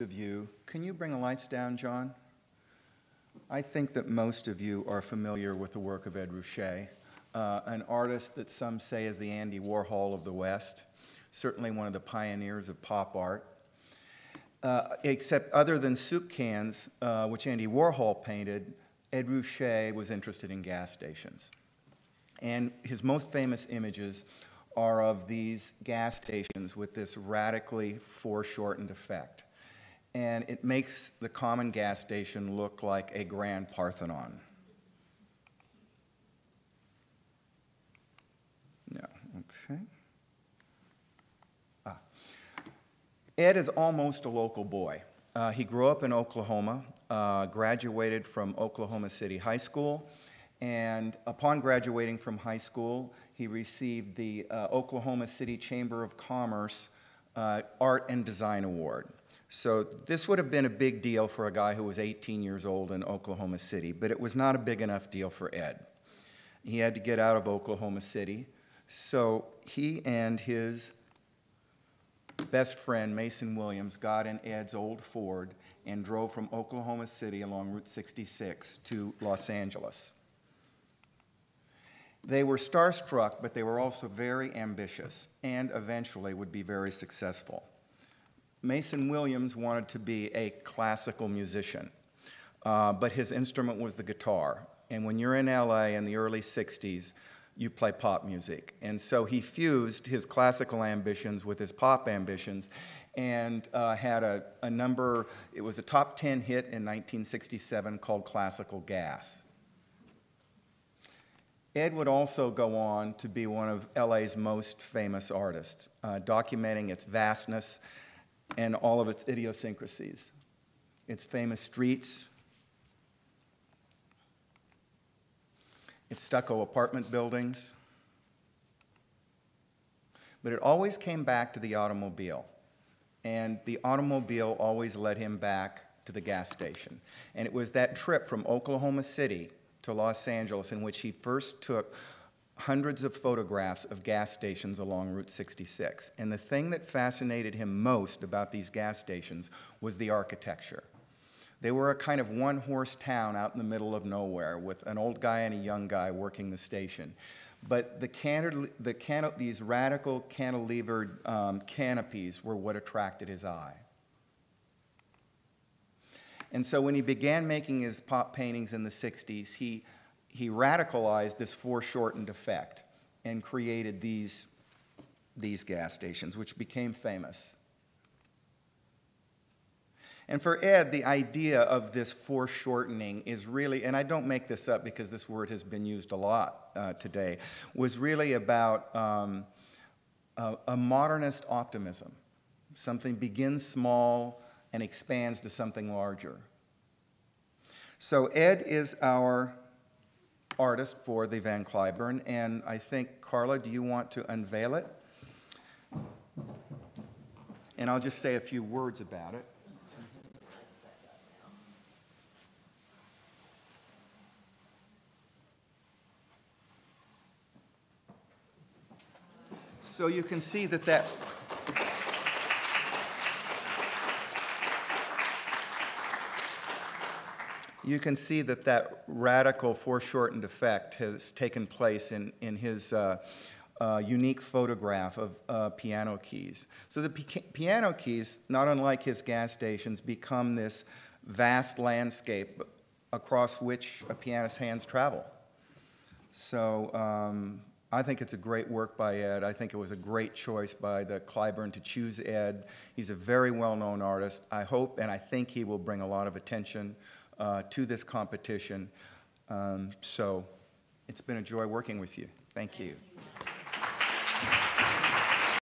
of you, can you bring the lights down, John? I think that most of you are familiar with the work of Ed Ruscha, uh, an artist that some say is the Andy Warhol of the West, certainly one of the pioneers of pop art. Uh, except other than soup cans, uh, which Andy Warhol painted, Ed Ruscha was interested in gas stations. And his most famous images are of these gas stations with this radically foreshortened effect. And it makes the common gas station look like a grand Parthenon. No, okay. Ah. Ed is almost a local boy. Uh, he grew up in Oklahoma, uh, graduated from Oklahoma City High School, and upon graduating from high school, he received the uh, Oklahoma City Chamber of Commerce uh, Art and Design Award. So this would have been a big deal for a guy who was 18 years old in Oklahoma City, but it was not a big enough deal for Ed. He had to get out of Oklahoma City, so he and his best friend, Mason Williams, got in Ed's old Ford and drove from Oklahoma City along Route 66 to Los Angeles. They were starstruck, but they were also very ambitious and eventually would be very successful. Mason Williams wanted to be a classical musician, uh, but his instrument was the guitar. And when you're in LA in the early 60s, you play pop music. And so he fused his classical ambitions with his pop ambitions and uh, had a, a number, it was a top 10 hit in 1967 called Classical Gas. Ed would also go on to be one of LA's most famous artists, uh, documenting its vastness and all of its idiosyncrasies, its famous streets, its stucco apartment buildings. But it always came back to the automobile. And the automobile always led him back to the gas station. And it was that trip from Oklahoma City to Los Angeles in which he first took hundreds of photographs of gas stations along Route 66. And the thing that fascinated him most about these gas stations was the architecture. They were a kind of one horse town out in the middle of nowhere with an old guy and a young guy working the station. But the, the can these radical cantilevered um, canopies were what attracted his eye. And so when he began making his pop paintings in the 60s, he, he radicalized this foreshortened effect and created these, these gas stations, which became famous. And for Ed, the idea of this foreshortening is really, and I don't make this up because this word has been used a lot uh, today, was really about um, a, a modernist optimism. Something begins small, and expands to something larger. So Ed is our artist for the Van Cliburn, and I think, Carla, do you want to unveil it? And I'll just say a few words about it. So you can see that that you can see that that radical foreshortened effect has taken place in, in his uh, uh, unique photograph of uh, piano keys. So the piano keys, not unlike his gas stations, become this vast landscape across which a pianist's hands travel. So um, I think it's a great work by Ed. I think it was a great choice by the Cliburn to choose Ed. He's a very well-known artist. I hope and I think he will bring a lot of attention uh, to this competition. Um, so it's been a joy working with you. Thank you.